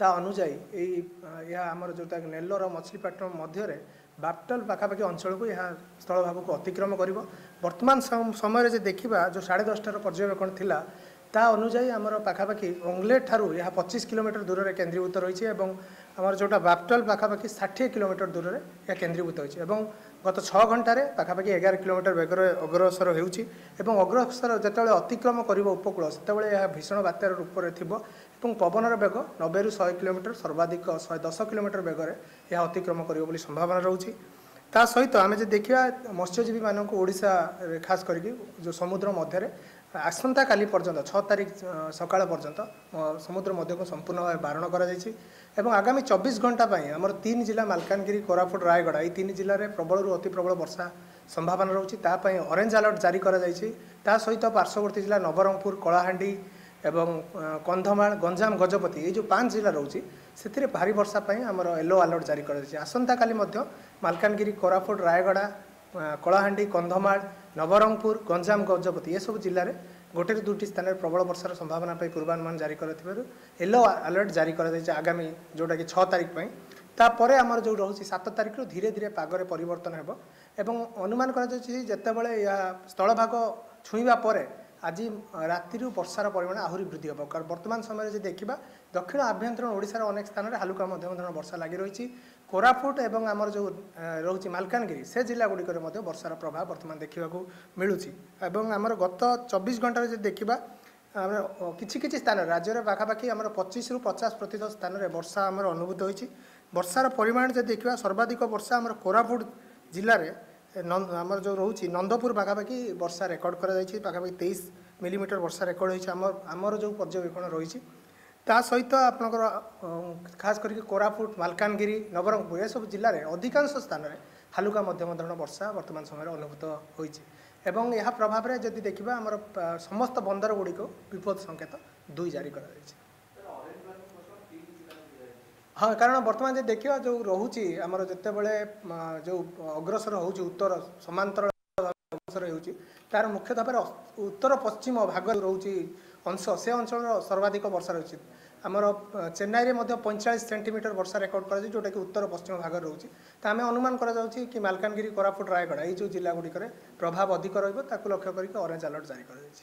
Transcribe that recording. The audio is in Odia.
ତା ଅନୁଯାୟୀ ଏଇ ଏହା ଆମର ଯେଉଁଟା ନେଲୋର ମଛଲିପାଟନ ମଧ୍ୟରେ ବାପଟଲ ପାଖାପାଖି ଅଞ୍ଚଳକୁ ଏହା ସ୍ଥଳଭାଗକୁ ଅତିକ୍ରମ କରିବ। ବର୍ତ୍ତମାନ ସମ- ସମୟରେ ଯେ ଦେଖିବା ଯେଉଁ ସାଢ଼େ ଦଶଟାର ପର୍ଯ୍ୟବେକ୍ଷଣ ଥିଲା ତା ଅନୁଯାୟୀ ଆମର ପାଖାପାଖି ଅଙ୍ଗଲେଟ୍ ଠାରୁ ଏହା ପଚିଶ କିଲୋମିଟର ଦୂରରେ କେନ୍ଦ୍ରୀଭୂତ ରହିଛି ଏବଂ ଆମର ଯେଉଁଟା ବାପଟଲ ପାଖାପାଖି ଷାଠିଏ କିଲୋମିଟର ଦୂରରେ ଏହା କେନ୍ଦ୍ରୀଭୂତ ହୋଇଛି ଏବଂ ଗତ ଛଅ ଘଣ୍ଟାରେ ପାଖାପାଖି ଏଗାର କିଲୋମିଟର ବେଗରେ ଅଗ୍ରସର ହେଉଛି ଏବଂ ଅଗ୍ରସର ଯେତେବେଳେ ଅତିକ୍ରମ କରିବ ଉପକୂଳ ସେତେବେଳେ ଏହା ଭୀଷଣ ବାତ୍ୟାର ରୂପରେ ଥିବ ଏବଂ ପବନର ବେଗ ନବେରୁ ଶହେ କିଲୋମିଟର ସର୍ବାଧିକ ଶହେ ଦଶ କିଲୋମିଟର ବେଗରେ ଏହା ଅତିକ୍ରମ କରିବ ବୋଲି ସମ୍ଭାବନା ରହୁଛି। ତା ସହିତ ଆମେ ଯଦି ଦେଖିବା ମତ୍ସ୍ୟଜୀବୀମାନଙ୍କୁ ଓଡ଼ିଶାରେ ଖାସ କରିକି ଯେଉଁ ସମୁଦ୍ର ମଧ୍ୟରେ ଆସନ୍ତାକାଲି ପର୍ଯ୍ୟନ୍ତ ଛଅ ତାରିଖ ସକାଳ ପର୍ଯ୍ୟନ୍ତ ସମୁଦ୍ର ମଧ୍ୟକୁ ସମ୍ପୂର୍ଣ୍ଣ ଭାବେ ବାରଣ କରାଯାଇଛି ଏବଂ ଆଗାମୀ ଚବିଶ ଘଣ୍ଟା ପାଇଁ ଆମର ତିନି ଜିଲ୍ଲା ମାଲକାନଗିରି କୋରାପୁଟ ରାୟଗଡ଼ା ଏହି ତିନି ଜିଲ୍ଲାରେ ପ୍ରବଳରୁ ଅତି ପ୍ରବଳ ବର୍ଷା ସମ୍ଭାବନା ରହୁଛି। ତା ପାଇଁ ଅରେଞ୍ଜ ଆଲର୍ଟ ଜାରି କରାଯାଇଛି। ତା ସହିତ ପାର୍ଶ୍ୱବର୍ତ୍ତୀ ଜିଲ୍ଲା ନବରଙ୍ଗପୁର କଳାହାଣ୍ଡି ଏବଂ ଅ, କନ୍ଧମାଳ ଗଞ୍ଜାମ ଗଜପତି ଏଇ ଯେଉଁ ପାଞ୍ଚ ଜିଲ୍ଲା ରହୁଛି ସେଥିରେ ଭାରି ବର୍ଷା ପାଇଁ ଆମର ୟେଲୋ ଆଲର୍ଟ ଜାରି କରାଯାଇଛି। ଆସନ୍ତାକାଲି ମଧ୍ୟ ମାଲକାନଗିରି କୋରାପୁଟ ରାୟଗଡ଼ା ଅ, କଳାହାଣ୍ଡି କନ୍ଧମାଳ ନବରଙ୍ଗପୁର ଗଞ୍ଜାମ ଗଜପତି ଏସବୁ ଜିଲ୍ଲାରେ ଗୋଟେରୁ ଦୁଇଟି ସ୍ଥାନରେ ପ୍ରବଳ ବର୍ଷାର ସମ୍ଭାବନା ପାଇଁ ପୂର୍ବାନୁମାନ ଜାରି କରିଥିବାରୁ ୟେଲୋ ଆଲର୍ଟ ଜାରି କରାଯାଇଛି ଆଗାମୀ ଯେଉଁଟାକି ଛଅ ତାରିଖ ପାଇଁ। ତାପରେ ଆମର ଯେଉଁ ରହୁଛି ସାତ ତାରିଖରୁ ଧୀରେ ଧୀରେ ପାଗରେ ପରିବର୍ତ୍ତନ ହେବ। ଏବଂ ଅନୁମାନ କରାଯାଉଛି ଯେତେବେଳେ ଏହା ସ୍ଥଳଭାଗ ଛୁଇଁବା ପରେ ଆଜି ରାତିରୁ ବର୍ଷାର ପରିମାଣ ଆହୁରି ବୃଦ୍ଧି ହେବ। କାରଣ ବର୍ତ୍ତମାନ ସମୟରେ ଯଦି ଦେଖିବା ଦକ୍ଷିଣ ଆଭ୍ୟନ୍ତରୀଣ ଓଡ଼ିଶାର ଅନେକ ସ୍ଥାନରେ ହାଲୁକା ମଧ୍ୟମ ଧରଣର ବର୍ଷା ଲାଗି ରହିଛି। କୋରାପୁଟ ଏବଂ ଆମର ଯେଉଁ ଅ, ରହୁଛି ମାଲକାନଗିରି ସେ ଜିଲ୍ଲା ଗୁଡ଼ିକରେ ମଧ୍ୟ ବର୍ଷାର ପ୍ରଭାବ ବର୍ତ୍ତମାନ ଦେଖିବାକୁ ମିଳୁଛି। ଏବଂ ଆମର ଗତ ଚବିଶ ଘଣ୍ଟାରେ ଯଦି ଦେଖିବା ଆମର ଅ, କିଛି କିଛି ସ୍ଥାନରେ ରାଜ୍ୟରେ ପାଖାପାଖି ଆମର ପଚିଶରୁ ପଚାଶ ପ୍ରତିଶତ ସ୍ଥାନରେ ବର୍ଷା ଆମର ଅନୁଭୂତ ହୋଇଛି। ବର୍ଷାର ପରିମାଣ ଯଦି ଦେଖିବା ସର୍ବାଧିକ ବର୍ଷା ଆମର କୋରାପୁଟ ଜିଲ୍ଲାରେ ଏ ନନ୍ଦ- ଆମର ଯେଉଁ ରହୁଛି ନନ୍ଦପୁର ପାଖାପାଖି ବର୍ଷା ରେକର୍ଡ଼ କରାଯାଇଛି ପାଖାପାଖି ତେଇଶ ମିଲିମିଟର ବର୍ଷା ରେକର୍ଡ଼ ହୋଇଛି ଆମର ଆମର ଯେଉଁ ପର୍ଯ୍ୟବେକ୍ଷଣ ରହିଛି। ତା ସହିତ ଆପଣଙ୍କର ଖାସ କରିକି କୋରାପୁଟ ମାଲକାନଗିରି ନବରଙ୍ଗପୁର ଏସବୁ ଜିଲ୍ଲାରେ ଅଧିକାଂଶ ସ୍ଥାନରେ ହାଲୁକା ମଧ୍ୟମ ଧରଣ ବର୍ଷା ବର୍ତ୍ତମାନ ସମୟରେ ଅନୁଭୂତ ହୋଇଛି। ଏବଂ ଏହା ପ୍ରଭାବରେ ଯଦି ଦେଖିବା ଆମର ସମସ୍ତ ବନ୍ଦର ଗୁଡ଼ିକୁ ବିପଦ ସଂକେତ ଦୁଇ ଜାରି କରାଯାଇଛି। ହଁ କାରଣ ବର୍ତ୍ତମାନ ଯଦି ଦେଖିବା ଯେଉଁ ରହୁଛି ଆମର ଯେତେବେଳେ ଯେଉଁ ଅଗ୍ରସର ହେଉଛି ଉତ୍ତର ସମାନ୍ତର ଅଗ୍ରସର ହେଉଛି ତାର ମୁଖ୍ୟ ଭାବରେ ଉତ୍ତର ପଶ୍ଚିମ ଭାଗ ରହୁଛି ଅଂଶ ସେ ଅଞ୍ଚଳର ସର୍ବାଧିକ ବର୍ଷା ରହିଛି। ଆମର ଚେନ୍ନାଇରେ ମଧ୍ୟ ପଇଁଚାଳିଶ ସେଣ୍ଟିମିଟର ବର୍ଷା ରେକର୍ଡ଼ କରାଯାଇଛି ଯେଉଁଟାକି ଉତ୍ତର ପଶ୍ଚିମ ଭାଗରେ ରହୁଛି। ତ ଆମେ ଅନୁମାନ କରାଯାଉଛି କି ମାଲକାନଗିରି କୋରାପୁଟ ରାୟଗଡ଼ା ଏଇ ଯେଉଁ ଜିଲ୍ଲା ଗୁଡ଼ିକରେ ପ୍ରଭାବ ଅଧିକ ରହିବ ତାକୁ ଲକ୍ଷ୍ୟ କରିକି ଅରେଞ୍ଜ ଆଲର୍ଟ ଜାରି କରାଯାଇଛି।